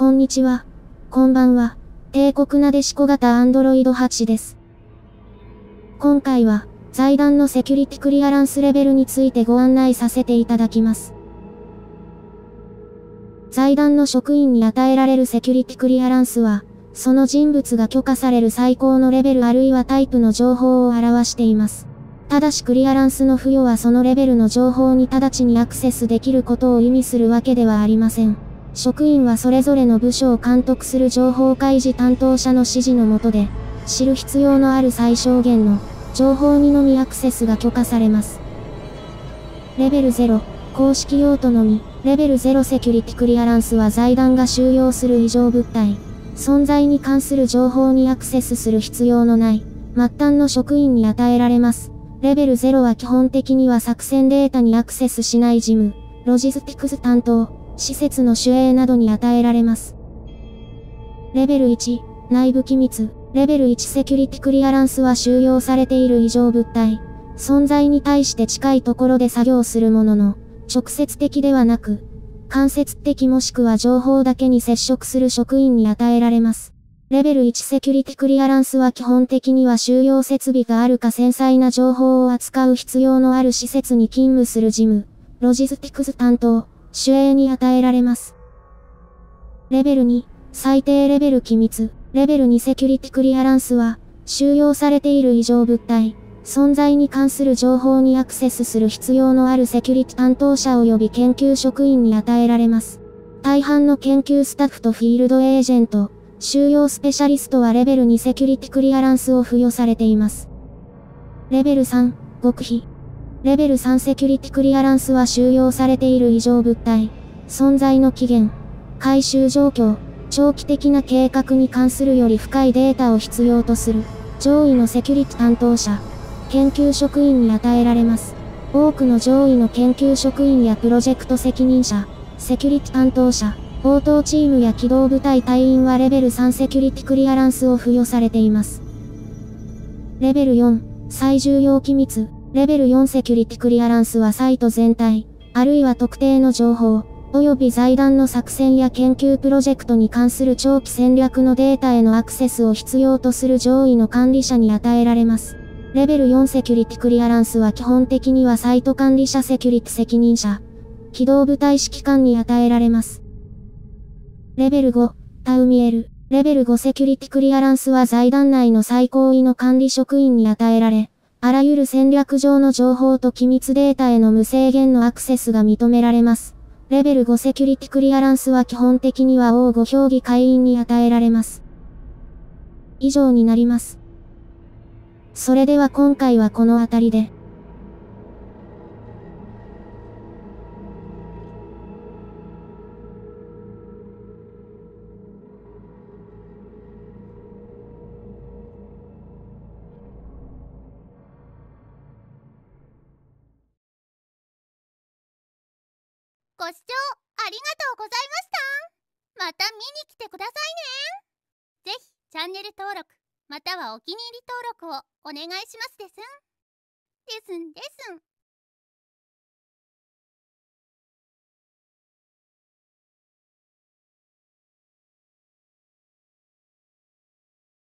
こんにちは。こんばんは。帝国なでしこ型アンドロイド8です。今回は、財団のセキュリティクリアランスレベルについてご案内させていただきます。財団の職員に与えられるセキュリティクリアランスは、その人物が許可される最高のレベルあるいはタイプの情報を表しています。ただしクリアランスの付与はそのレベルの情報に直ちにアクセスできることを意味するわけではありません。職員はそれぞれの部署を監督する情報開示担当者の指示のもとで、知る必要のある最小限の情報にのみアクセスが許可されます。レベル0、公式用途のみ、レベル0セキュリティクリアランスは財団が収容する異常物体、存在に関する情報にアクセスする必要のない、末端の職員に与えられます。レベル0は基本的には作戦データにアクセスしない事務、ロジスティクス担当、施設の守衛などに与えられます。レベル1、内部機密。レベル1セキュリティクリアランスは収容されている異常物体。存在に対して近いところで作業するものの、直接的ではなく、間接的もしくは情報だけに接触する職員に与えられます。レベル1セキュリティクリアランスは基本的には収容設備があるか繊細な情報を扱う必要のある施設に勤務する事務、ロジスティクス担当、守衛に与えられます。レベル2、最低レベル機密。レベル2セキュリティクリアランスは、収容されている異常物体、存在に関する情報にアクセスする必要のあるセキュリティ担当者及び研究職員に与えられます。大半の研究スタッフとフィールドエージェント、収容スペシャリストはレベル2セキュリティクリアランスを付与されています。レベル3、極秘。レベル3セキュリティクリアランスは収容されている異常物体、存在の起源、回収状況、長期的な計画に関するより深いデータを必要とする、上位のセキュリティ担当者、研究職員に与えられます。多くの上位の研究職員やプロジェクト責任者、セキュリティ担当者、応答チームや機動部隊隊員はレベル3セキュリティクリアランスを付与されています。レベル4、最重要機密、レベル4セキュリティクリアランスはサイト全体、あるいは特定の情報、及び財団の作戦や研究プロジェクトに関する長期戦略のデータへのアクセスを必要とする上位の管理者に与えられます。レベル4セキュリティクリアランスは基本的にはサイト管理者セキュリティ責任者、機動部隊指揮官に与えられます。レベル5、タウミエル。レベル5セキュリティクリアランスは財団内の最高位の管理職員に与えられ、あらゆる戦略上の情報と機密データへの無制限のアクセスが認められます。レベル5セキュリティクリアランスは基本的には O5 評議会員に与えられます。以上になります。それでは今回はこの辺りで。ご視聴ありがとうございました。また見に来てくださいね。ぜひチャンネル登録またはお気に入り登録をお願いしますですん。ですんですん。